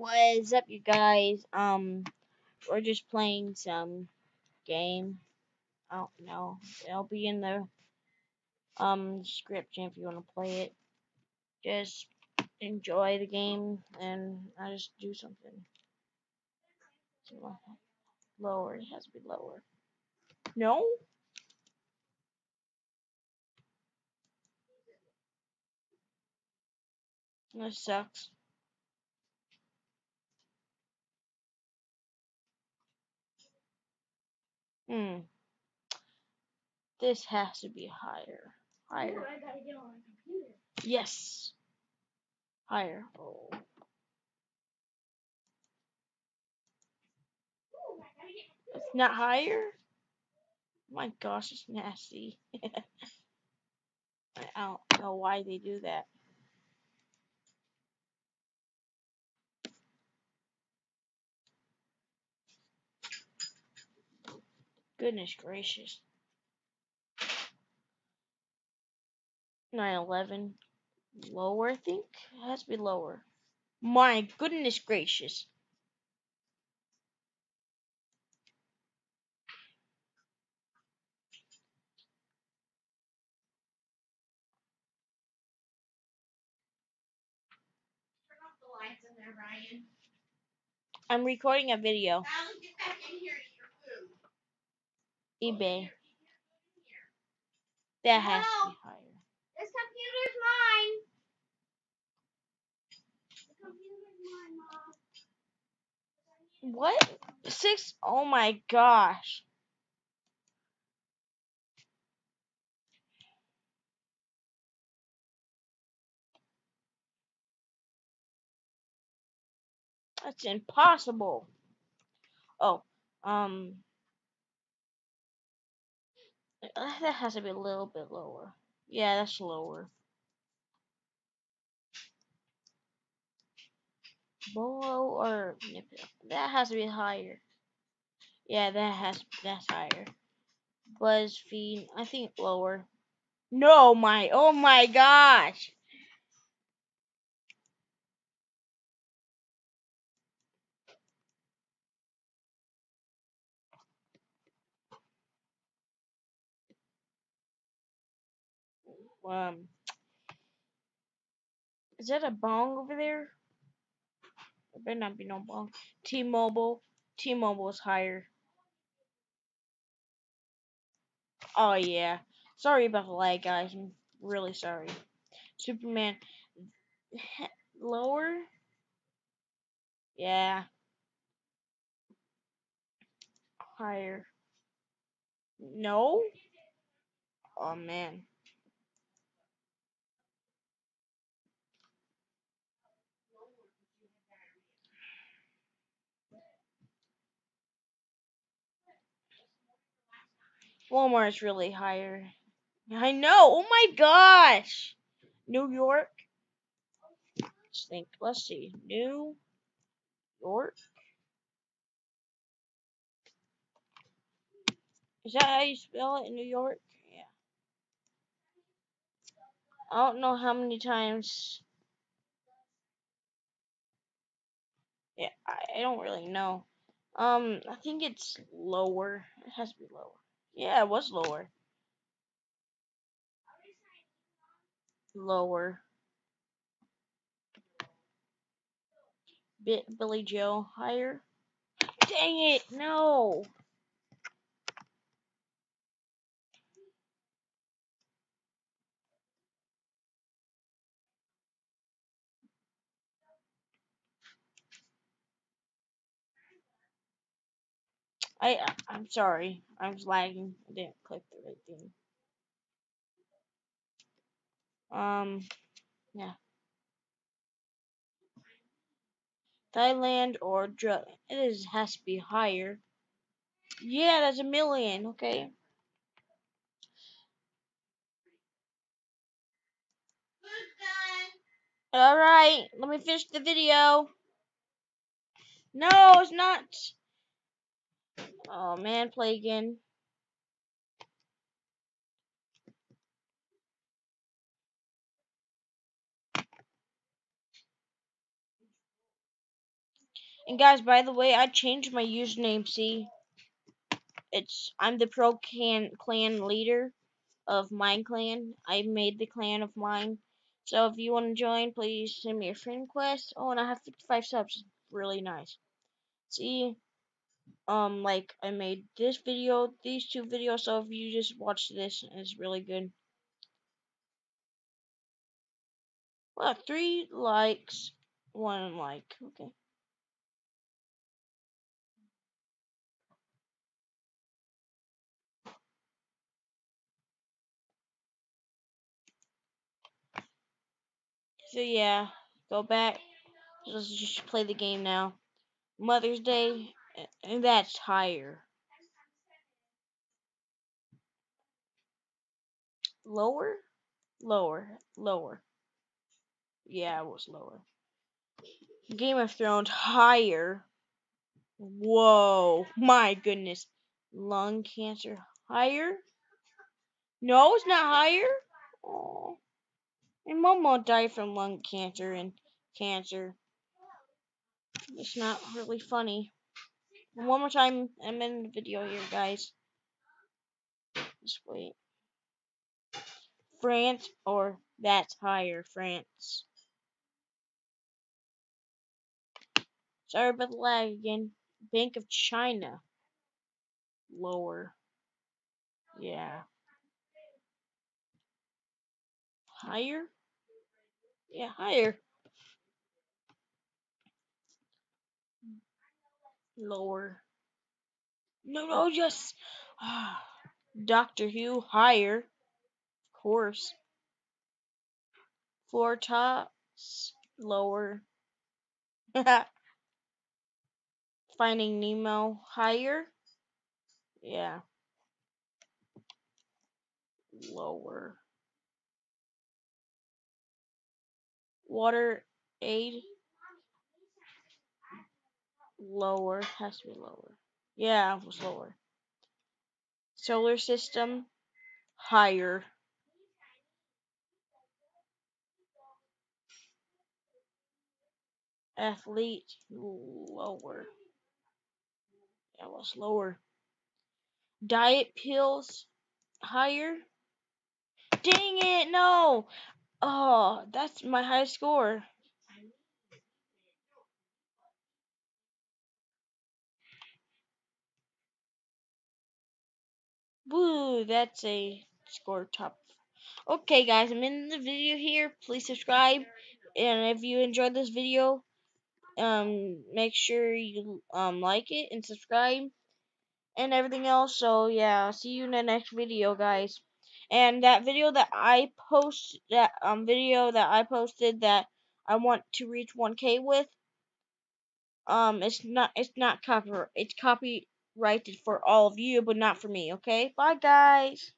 What is up, you guys? Um, we're just playing some game. I don't know. It'll be in the um description if you want to play it. Just enjoy the game, and I just do something. Lower. It has to be lower. No. This sucks. Hmm. This has to be higher. Higher. Ooh, I gotta get on my computer. Yes. Higher. Oh. Ooh, I gotta get It's not higher? My gosh, it's nasty. I don't know why they do that. Goodness gracious. 911. Lower, I think? It has to be lower. My goodness gracious. turn off the lights in there, Ryan. I'm recording a video. Alan, get back in here and eat your food. eBay. Here, eat your food in here. That has to be higher. This computer's mine. The computer's mine, Mom. What? Six? Oh my gosh. That's impossible. Oh, um, Uh, that has to be a little bit lower. Yeah, that's lower. Below or that has to be higher. Yeah, that has that's higher. BuzzFeed, I think lower. No, my oh my gosh. Um, is that a bong over there? There better not be no bong. T-Mobile, T-Mobile is higher. Oh yeah. Sorry about the lag, guys. I'm really sorry. Superman, lower. Yeah. Higher. No. Oh man. Walmart's really higher. I know. Oh my gosh. New York. Let's think. Let's see. New York. Is that how you spell it in New York? Yeah. I don't know how many times. Yeah, I, I don't really know. Um, I think it's lower. It has to be lower. Yeah, it was lower. Lower. Bit Billy Joe higher. Dang it! No. I I'm sorry. I was lagging. I didn't click the right thing. Um, yeah. Thailand or drug. It is has to be higher. Yeah, that's a million. Okay. All right. Let me finish the video. No, it's not. Oh man, play again. And guys, by the way, I changed my username. See, it's I'm the pro can clan leader of mine clan. I made the clan of mine. So if you want to join, please send me a friend request. Oh, and I have 55 subs. Really nice. See, um, like I made this video, these two videos. So if you just watch this, it's really good. Well, three likes, one like. Okay. So yeah, go back. Let's just play the game now. Mother's Day, and that's higher. Lower? Lower. Lower. Yeah, it was lower. Game of Thrones, higher. Whoa. My goodness. Lung cancer, higher? No, it's not higher. Oh. And Momo died from lung cancer and cancer. It's not really funny. One more time, I'm in the video here, guys. Just wait. France or that's higher, France. Sorry about the lag again. Bank of China. Lower. Yeah. Higher? Yeah, higher. Lower. No, no, just. Ah, Doctor Who, higher. Of course. Floor tops, lower. Finding Nemo, higher. Yeah. Lower. Water aid. Lower. Has to be lower. Yeah, it was lower. Solar system. Higher. Athlete. Lower. Yeah, it was lower. Diet pills. Higher. Dang it, no! Oh, that's my high score. Woo, that's a score top. Okay, guys, I'm in the video here. Please subscribe, and if you enjoyed this video, um, make sure you um like it and subscribe and everything else. So yeah, see you in the next video, guys. And that video that I post, that um video that I posted that I want to reach 1K with, um, it's not it's not copyright. It's copyrighted for all of you, but not for me. Okay, bye guys.